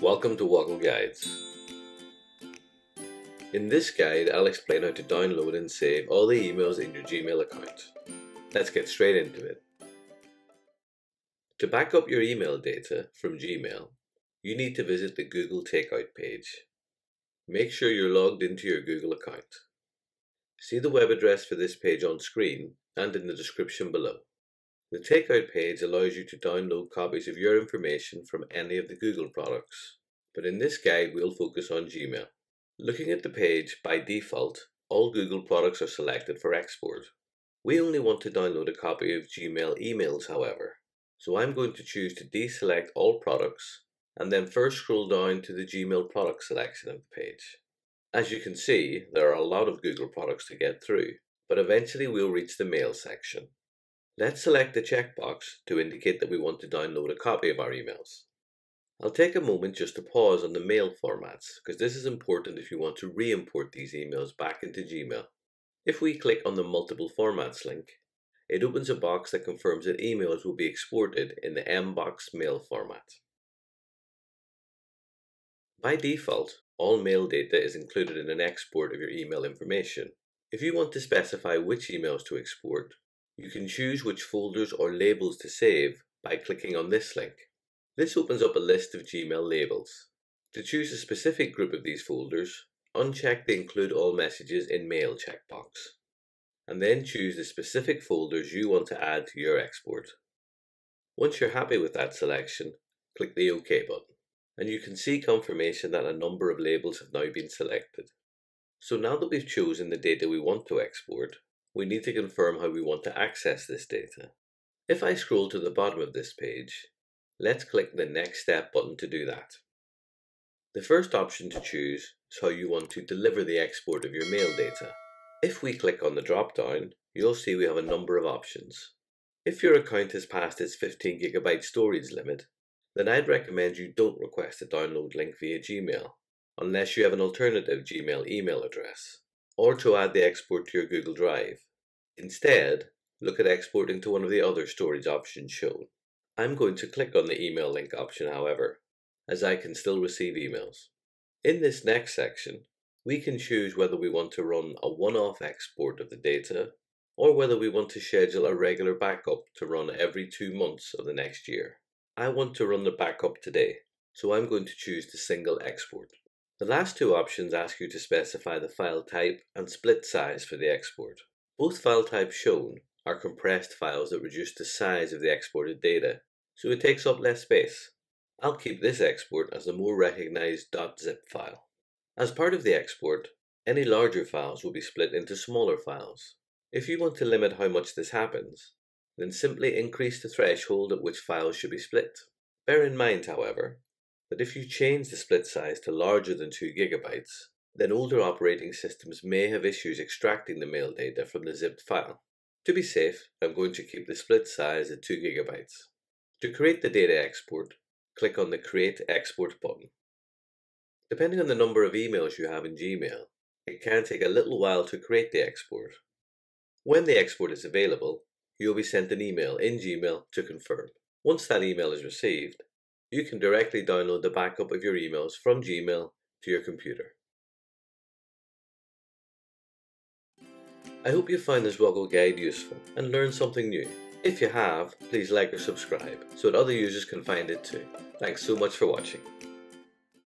Welcome to Woggle Guides. In this guide, I'll explain how to download and save all the emails in your Gmail account. Let's get straight into it. To back up your email data from Gmail, you need to visit the Google Takeout page. Make sure you're logged into your Google account. See the web address for this page on screen and in the description below. The Takeout page allows you to download copies of your information from any of the Google products, but in this guide we'll focus on Gmail. Looking at the page, by default, all Google products are selected for export. We only want to download a copy of Gmail emails, however, so I'm going to choose to deselect all products and then first scroll down to the Gmail product selection of the page. As you can see, there are a lot of Google products to get through, but eventually we'll reach the mail section. Let's select the checkbox to indicate that we want to download a copy of our emails. I'll take a moment just to pause on the mail formats because this is important if you want to re-import these emails back into Gmail. If we click on the multiple formats link, it opens a box that confirms that emails will be exported in the MBOX mail format. By default, all mail data is included in an export of your email information. If you want to specify which emails to export, you can choose which folders or labels to save by clicking on this link. This opens up a list of Gmail labels. To choose a specific group of these folders, uncheck the Include All Messages in Mail checkbox, and then choose the specific folders you want to add to your export. Once you're happy with that selection, click the OK button, and you can see confirmation that a number of labels have now been selected. So now that we've chosen the data we want to export, we need to confirm how we want to access this data. If I scroll to the bottom of this page, Let's click the Next Step button to do that. The first option to choose is how you want to deliver the export of your mail data. If we click on the drop-down, you'll see we have a number of options. If your account has passed its 15GB storage limit, then I'd recommend you don't request a download link via Gmail, unless you have an alternative Gmail email address, or to add the export to your Google Drive. Instead, look at exporting to one of the other storage options shown. I'm going to click on the email link option however, as I can still receive emails. In this next section, we can choose whether we want to run a one-off export of the data or whether we want to schedule a regular backup to run every two months of the next year. I want to run the backup today, so I'm going to choose the single export. The last two options ask you to specify the file type and split size for the export. Both file types shown are compressed files that reduce the size of the exported data so it takes up less space. I'll keep this export as the more recognized .zip file. As part of the export, any larger files will be split into smaller files. If you want to limit how much this happens, then simply increase the threshold at which files should be split. Bear in mind, however, that if you change the split size to larger than 2 gigabytes, then older operating systems may have issues extracting the mail data from the zipped file. To be safe, I'm going to keep the split size at 2 gigabytes. To create the data export, click on the Create Export button. Depending on the number of emails you have in Gmail, it can take a little while to create the export. When the export is available, you'll be sent an email in Gmail to confirm. Once that email is received, you can directly download the backup of your emails from Gmail to your computer. I hope you find this Woggle guide useful and learned something new. If you have, please like or subscribe so that other users can find it too. Thanks so much for watching.